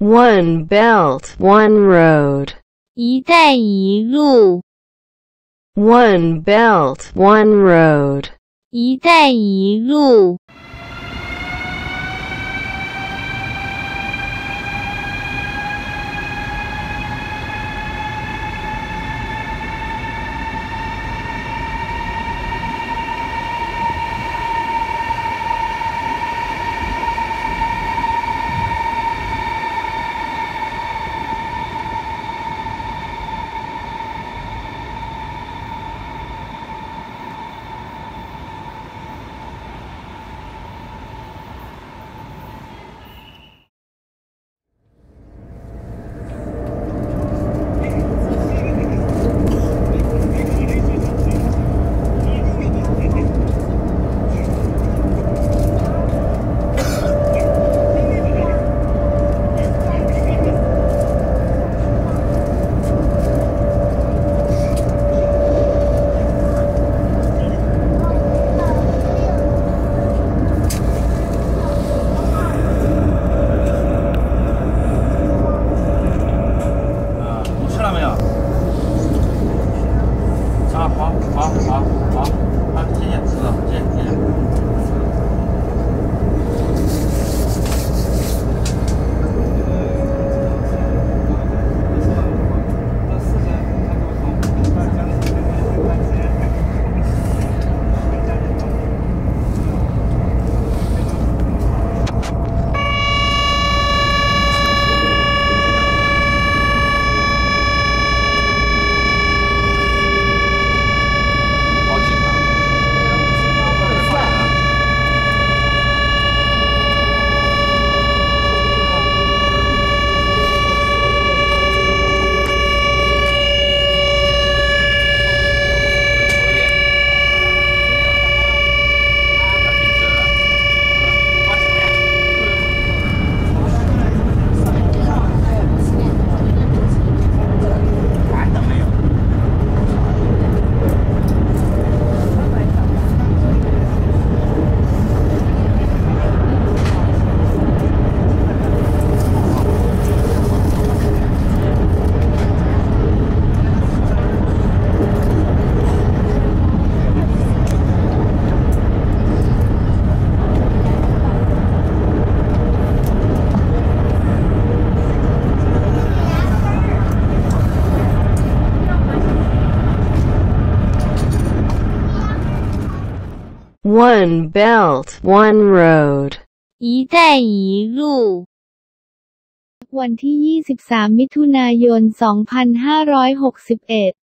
One Belt One Road 一带一路 One Belt One Road 一带一路 好好好好好谢谢 One Belt One Road 一带一路 วันที่ 23 มิถุนายน 2561